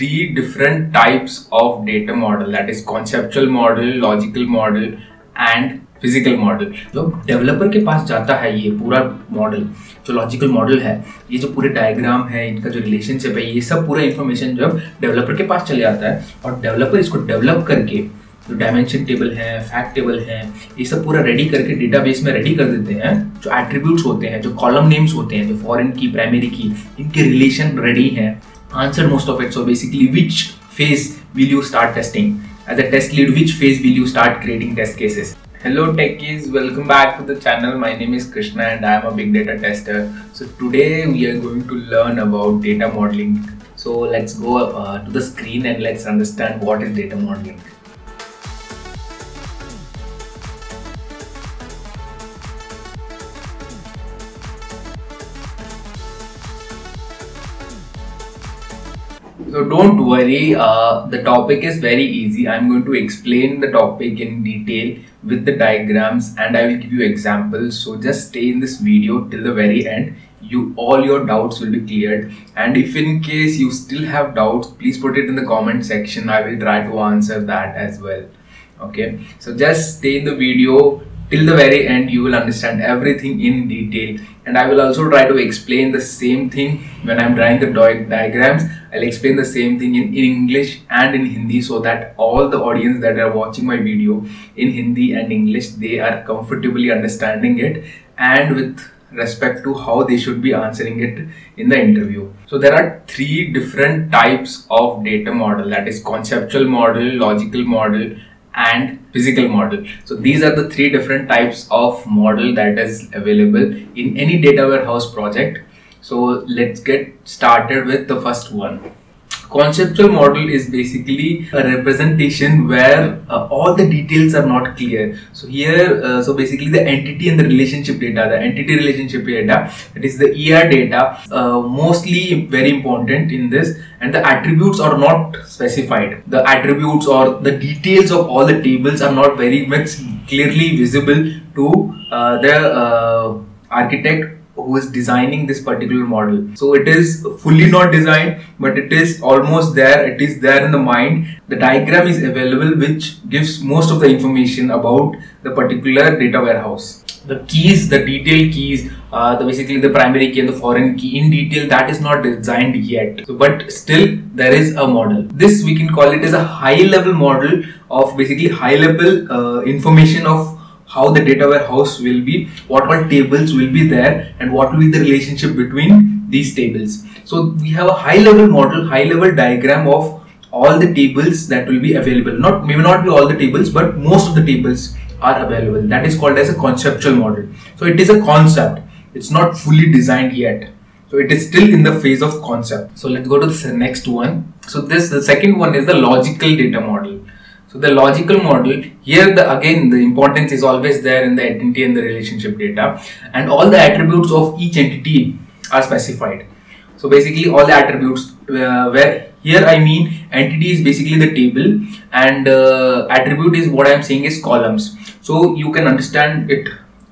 three different types of data model that is conceptual model, logical model and physical model जब developer के पास जाता है ये पूरा मॉडल जो लॉजिकल मॉडल है ये जो पूरे डायग्राम है इनका जो रिलेशनशिप है ये सब पूरा इन्फॉर्मेशन जब डेवलपर के पास चले जाता है। और डेवलपर इसको डेवलप करके जो डायमेंशन टेबल है फैक्ट टेबल है ये सब पूरा रेडी करके डेटाबेस में रेडी कर देते हैं जो एट्रीब्यूट्स होते हैं जो कॉलम नेम्स होते हैं जो फॉरेन की प्राइमरी की इनके रिलेशन रेडी है। answer most of it. So basically which phase will you start testing? As a test lead, which phase will you start creating test cases? Hello techies, welcome back to the channel. My name is Krishna and I am a big data tester. So today we are going to learn about data modeling. So let's go uh, to the screen and let's understand what is data modeling. So don't worry, uh, the topic is very easy. I'm going to explain the topic in detail with the diagrams and I will give you examples. So just stay in this video till the very end. You all your doubts will be cleared and if in case you still have doubts, please put it in the comment section. I will try to answer that as well. Okay, so just stay in the video till the very end you will understand everything in detail and I will also try to explain the same thing when I'm drawing the diagrams I'll explain the same thing in, in English and in Hindi so that all the audience that are watching my video in Hindi and English they are comfortably understanding it and with respect to how they should be answering it in the interview. So there are three different types of data model that is conceptual model, logical model and physical model. So these are the three different types of model that is available in any data warehouse project. So let's get started with the first one. Conceptual model is basically a representation where uh, all the details are not clear. So here uh, so basically the entity and the relationship data the entity relationship data that is the er data uh, mostly very important in this and the attributes are not specified. The attributes or the details of all the tables are not very much clearly visible to uh, the uh, architect who is designing this particular model. So it is fully not designed, but it is almost there. It is there in the mind. The diagram is available, which gives most of the information about the particular data warehouse. The keys, the detailed keys, uh, the basically the primary key and the foreign key in detail that is not designed yet. So, but still there is a model. This we can call it as a high level model of basically high level uh, information of how the data warehouse will be, what all tables will be there and what will be the relationship between these tables. So we have a high level model, high level diagram of all the tables that will be available. Not maybe not be all the tables, but most of the tables are available. That is called as a conceptual model. So it is a concept. It's not fully designed yet. So it is still in the phase of concept. So let's go to the next one. So this the second one is the logical data model. So the logical model here the again the importance is always there in the entity and the relationship data and all the attributes of each entity are specified. So basically all the attributes uh, where here I mean entity is basically the table and uh, attribute is what I am saying is columns. So you can understand it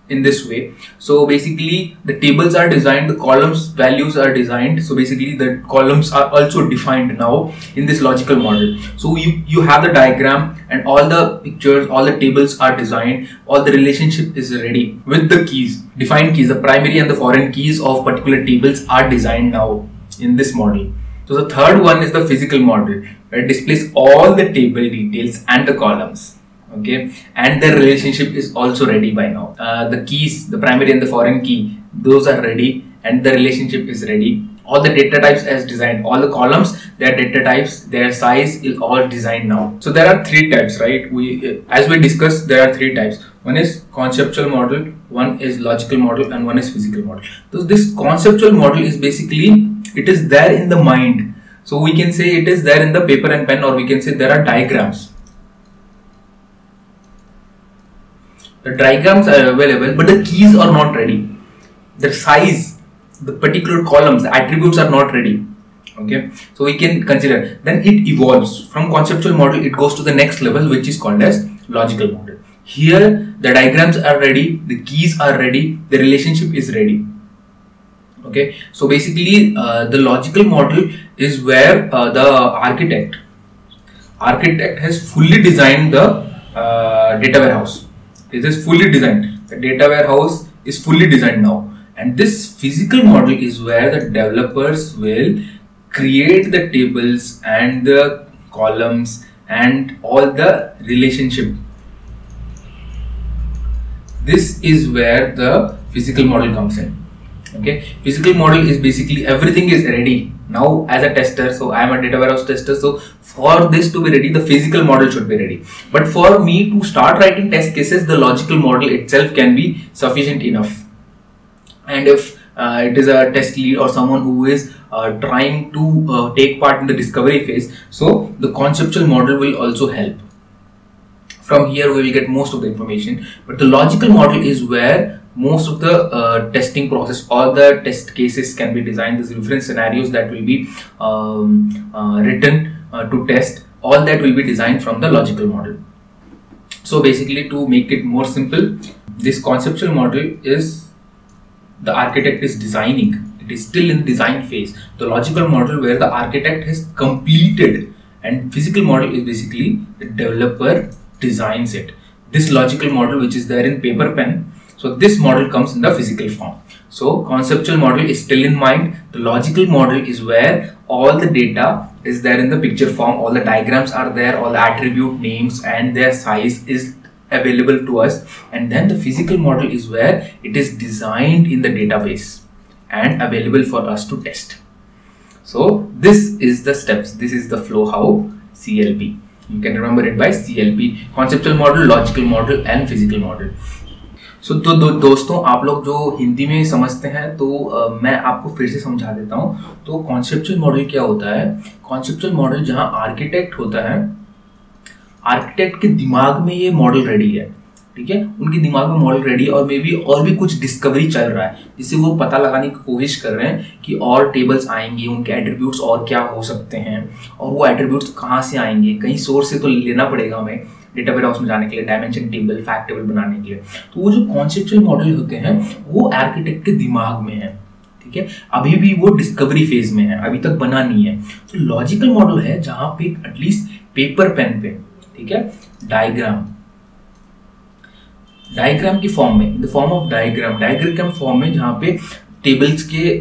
in this way. So basically the tables are designed the columns values are designed. So basically the columns are also defined now in this logical model. So you you have the diagram and all the pictures all the tables are designed. All the relationship is ready with the keys defined keys. The primary and the foreign keys of particular tables are designed now in this model. So the third one is the physical model where it displays all the table details and the columns okay? And their relationship is also ready by now. Uh, the keys the primary and the foreign key those are ready and the relationship is ready. All the data types as designed all the columns their data types their size is all designed now. So there are three types right? We as we discussed there are three types. One is conceptual model one is logical model and one is physical model. So this conceptual model is basically it is there in the mind. So we can say it is there in the paper and pen or we can say there are diagrams The diagrams are available, but the keys are not ready. The size, the particular columns, the attributes are not ready. Okay, so we can consider. Then it evolves from conceptual model. It goes to the next level, which is called as logical model. Here, the diagrams are ready, the keys are ready, the relationship is ready. okay so basically uh, the logical model is where uh, the architect architect has fully designed the uh, data warehouse it is fully designed. The data warehouse is fully designed now. And this physical model is where the developers will create the tables and the columns and all the relationship. This is where the physical model comes in. Okay? Physical model is basically everything is ready now as a tester so i am a data warehouse tester so for this to be ready the physical model should be ready. But for me to start writing test cases the logical model itself can be sufficient enough. And if uh, it is a test lead or someone who is uh, trying to uh, take part in the discovery phase so the conceptual model will also help. From here we will get most of the information. But the logical model is where most of the uh, testing process all the test cases can be designed these different scenarios that will be um, uh, written uh, to test all that will be designed from the logical model. So basically to make it more simple this conceptual model is the architect is designing. It is still in the design phase. The logical model where the architect has completed and physical model is basically the developer designs it. This logical model which is there in paper pen so this model comes in the physical form. So conceptual model is still in mind. The logical model is where all the data is there in the picture form. All the diagrams are there. All the attribute names and their size is available to us. And then the physical model is where it is designed in the database and available for us to test. So this is the steps. This is the flow how CLP. You can remember it by CLP, conceptual model, logical model and physical model. So so, तो दो, दोस्तों आप लोग जो हिंदी में समझते हैं तो आ, मैं आपको फिर से समझा देता हूँ। तो कॉन्सेप्चुअल मॉडल क्या होता है? कॉन्सेप्चुअल मॉडल जहाँ आर्किटेक्ट होता है आर्किटेक्ट के दिमाग में ये मॉडल रेडी है ठीक है? उनके दिमाग में मॉडल रेडी है और मे बी और भी कुछ डिस्कवरी चल रहा है जिससे वो पता लगाने की कोशिश कर रहे हैं कि और टेबल्स आएँगे उनके एट्रीब्यूट्स और क्या हो सकते हैं और वो एट्रीब्यूट्स कहाँ से आएँगे? कहीं सोर्स से तो लेना पड़ेगा हमें। डेटा वेयर हाउस में जाने के लिए डायमेंशन टेबल फैक्ट टेबल बनाने के लिए। तो वो जो कॉन्सेप्चुअल मॉडल होते हैं, वो आर्किटेक्ट के दिमाग में है, ठीक है? अभी भी वो डिस्कवरी फ़ेज़ में है, अभी तक बना नहीं है। तो लॉजिकल मॉडल है जहाँ पे एटलीस्ट पेपर पेन पे, ठीक है? डायग्राम डायग्राम की फॉर्म में in the form of diagram diagram form में जहाँ पे टेबल्स के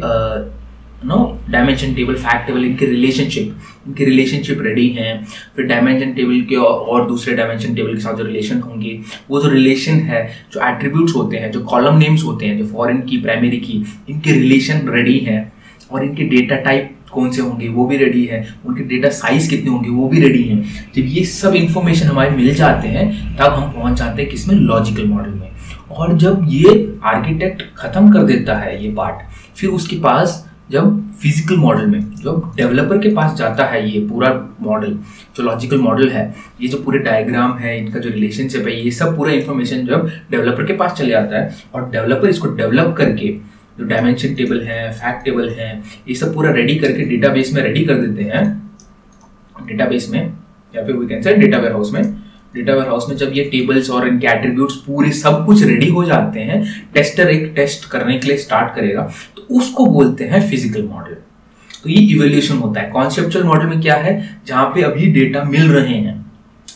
नो डायमेंशन टेबल फैक्ट टेबल इनके रिलेशनशिप इनके रिलेशनशिप रेडी हैं। फिर डायमेंशन टेबल के और दूसरे डायमेंशन टेबल के साथ जो रिलेशन होंगे, वो जो रिलेशन है, जो एट्रीब्यूट्स होते हैं, जो कॉलम नेम्स होते हैं, जो फॉरेन की प्राइमरी की, इनके रिलेशन रेडी हैं। और इनके डेटा टाइप कौन से होंगे, वो भी रेडी है। उनके डेटा साइज़ कितने होंगे, वो भी रेडी हैं। जब ये सब इंफॉर्मेशन हमारे मिल जाते हैं, तब हम पहुँच जाते हैं किसमें? लॉजिकल मॉडल में। और जब ये आर्किटेक्ट खत्म कर देता है ये पार्ट फिर उसके पास जब फ़िज़िकल मॉडल में, जब डेवलपर के पास जाता है ये पूरा मॉडल जो लॉजिकल मॉडल है, ये जो पूरे डायग्राम है, इनका जो रिलेशनशिप है, ये सब पूरा इन्फॉर्मेशन जब डेवलपर के पास चले जाता है और डेवलपर इसको डेवलप करके जो डायमेंशन टेबल है फैक्ट टेबल है, ये सब पूरा रेडी करके डेटाबेस में रेडी कर देते हैं। डेटाबेस में, या फिर we can say data warehouse में डेटा वेयर हाउस में जब ये टेबल्स और इनके एट्रीब्यूट्स पूरे सब कुछ रेडी हो जाते हैं टेस्टर एक टेस्ट करने के लिए स्टार्ट करेगा तो उसको बोलते हैं फ़िज़िकल मॉडल तो ये इवोल्यूशन होता है। कॉन्सेप्चुअल मॉडल में क्या है? जहाँ पे अभी डेटा मिल रहे हैं।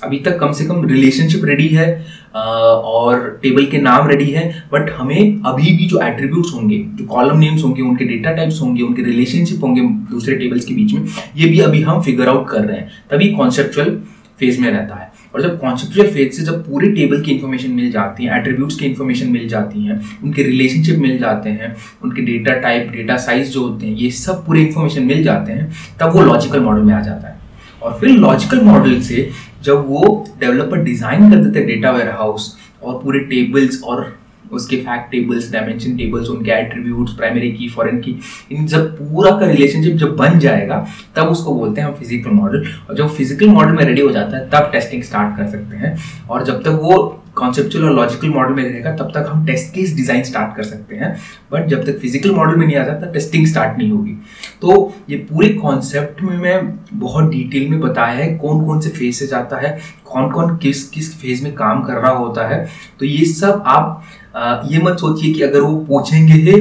अभी तक कम से कम रिलेशनशिप रेडी है और टेबल के नाम रेडी है बट हमें अभी भी जो एट्रीब्यूट्स होंगे, जो कॉलम नेम्स होंगे, उनके डेटा टाइप्स होंगे, उनके रिलेशनशिप होंगे दूसरे टेबल्स के बीच में, ये भी अभी हम फिगर आउट कर रहे हैं। तभी कॉन्सेप्चुअल फ़ेज़ में रहता है। और जब कॉन्सेप्चुअल फ़ेज़ से जब पूरे टेबल की इन्फॉर्मेशन मिल जाती है एट्रीब्यूट्स की इन्फॉर्मेशन मिल जाती है, उनके रिलेशनशिप मिल जाते हैं, उनके डेटा टाइप डेटा साइज़ जो होते हैं, ये सब पूरे इन्फॉर्मेशन मिल जाते हैं, तब वो लॉजिकल मॉडल में आ जाता है। और फिर लॉजिकल मॉडल से जब वो डेवलपर डिज़ाइन कर देते हैं डेटा वेयर हाउस और पूरे टेबल्स और उसके फैक्ट टेबल्स डायमेंशन टेबल्स उनके attributes primary key foreign key इन जब पूरा का रिलेशनशिप जब बन जाएगा, तब उसको बोलते हैं हम फ़िज़िकल मॉडल और जब फ़िज़िकल मॉडल में रेडी हो जाता है, तब टेस्टिंग स्टार्ट कर सकते हैं. और जब तक वो कॉन्सेप्चुअल और लॉजिकल मॉडल में रहेगा, तब तक हम टेस्ट केस डिज़ाइन स्टार्ट कर सकते हैं. बट जब तक फ़िज़िकल मॉडल में नहीं आ जाता टेस्टिंग स्टार्ट नहीं होगी. तो ये पूरे कॉन्सेप्ट में मैं बहुत डिटेल में बताया है कौन कौन से फ़ेज़ से जाता है कौन कौन किस किस फ़ेज़ में काम कर रहा होता है. तो ये सब आप ये मत सोचिए कि अगर वो पूछेंगे ही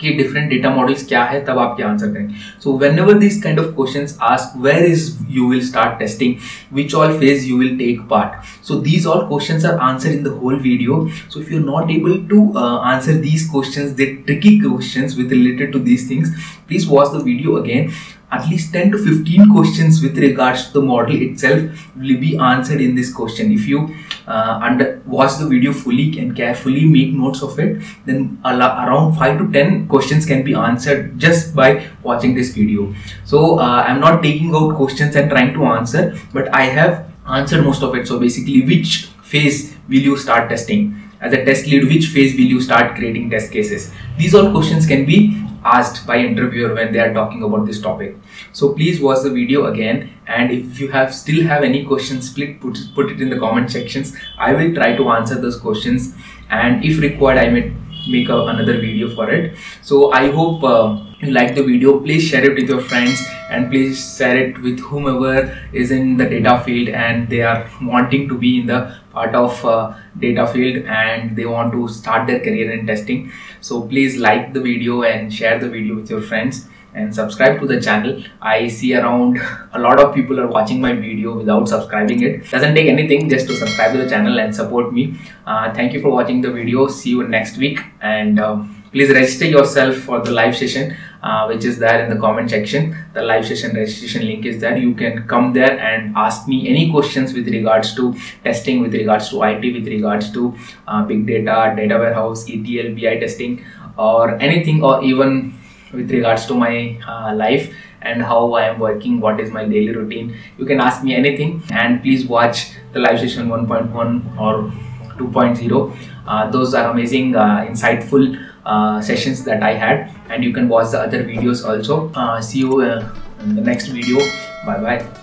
कि डिफरेंट डेटा मॉडल्स क्या है तब आप क्या आंसर करें so whenever this kind of question ask where is you will start testing which all phase you will take part so these all question are answer in the whole video so if you are not able to answer these question the tricky question with related to these things please watch the video again at least 10 to 15 questions with regards to the model itself will be answered in this question. If you uh, uh, under watch the video fully and carefully make notes of it. Then around 5 to 10 questions can be answered just by watching this video. So uh, i'm not taking out questions and trying to answer but i have answered most of it. So basically which phase will you start testing? As a test lead which phase will you start creating test cases? These all questions can be asked by interviewer when they are talking about this topic. So please watch the video again and if you have still have any questions please put, put it in the comment sections. I will try to answer those questions and if required i may make a, another video for it. So i hope uh, you like the video. Please share it with your friends and please share it with whomever is in the data field and they are wanting to be in the part of uh, data field and they want to start their career in testing. So please like the video and share the video with your friends and subscribe to the channel. I see around a lot of people are watching my video without subscribing it. Doesn't take anything just to subscribe to the channel and support me. Uh, thank you for watching the video. See you next week and um, please register yourself for the live session uh, which is there in the comment section the live session registration link is there you can come there and ask me any questions with regards to testing with regards to it with regards to uh, big data data warehouse etl bi testing or anything or even with regards to my uh, life and how I am working, what is my daily routine. You can ask me anything and please watch the live session 1.1 or 2.0. Uh, those are amazing, uh, insightful sessions that I had and you can watch the other videos also. Uh, see you uh, in the next video. Bye bye.